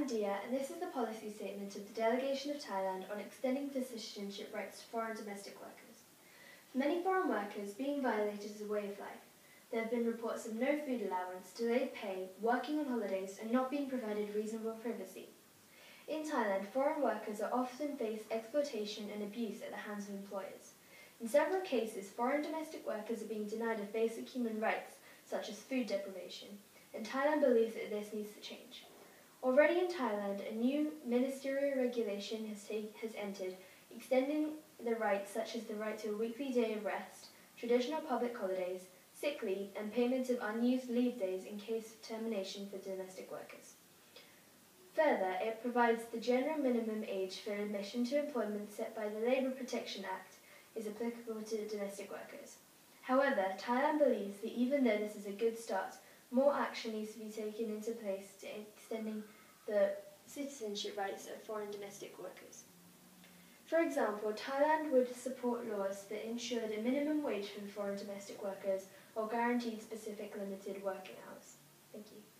I'm Diya, and this is the policy statement of the Delegation of Thailand on extending citizenship rights to foreign domestic workers. For many foreign workers, being violated is a way of life. There have been reports of no food allowance, delayed pay, working on holidays, and not being provided reasonable privacy. In Thailand, foreign workers are often face exploitation and abuse at the hands of employers. In several cases, foreign domestic workers are being denied of basic human rights, such as food deprivation, and Thailand believes that this needs to change. Already in Thailand, a new ministerial regulation has, has entered, extending the rights such as the right to a weekly day of rest, traditional public holidays, sick leave, and payment of unused leave days in case of termination for domestic workers. Further, it provides the general minimum age for admission to employment set by the Labour Protection Act is applicable to domestic workers. However, Thailand believes that even though this is a good start, more action needs to be taken into place to extending the citizenship rights of foreign domestic workers. For example, Thailand would support laws that ensured a minimum wage for foreign domestic workers or guaranteed specific limited working hours. Thank you.